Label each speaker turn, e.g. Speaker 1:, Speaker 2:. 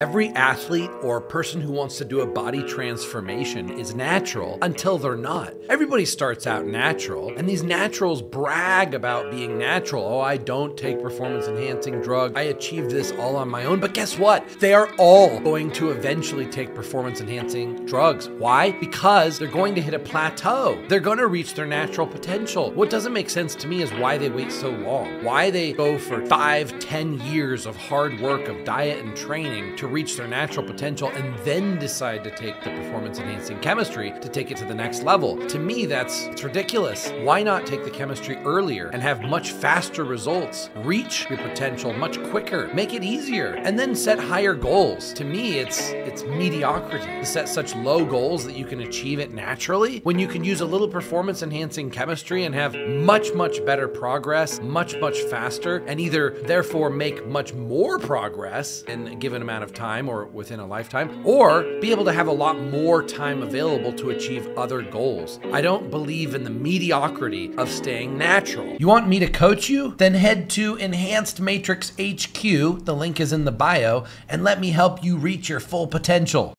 Speaker 1: Every athlete or person who wants to do a body transformation is natural until they're not. Everybody starts out natural, and these naturals brag about being natural. Oh, I don't take performance enhancing drugs. I achieved this all on my own. But guess what? They are all going to eventually take performance enhancing drugs. Why? Because they're going to hit a plateau. They're going to reach their natural potential. What doesn't make sense to me is why they wait so long. Why they go for five, ten years of hard work of diet and training to reach their natural potential and then decide to take the performance enhancing chemistry to take it to the next level. To me, that's it's ridiculous. Why not take the chemistry earlier and have much faster results? Reach your potential much quicker, make it easier, and then set higher goals. To me, it's it's mediocrity to set such low goals that you can achieve it naturally when you can use a little performance enhancing chemistry and have much much better progress, much much faster, and either therefore make much more progress in a given amount of time or within a lifetime, or be able to have a lot more time available to achieve other goals. I don't believe in the mediocrity of staying natural. You want me to coach you? Then head to Enhanced Matrix HQ, the link is in the bio, and let me help you reach your full potential.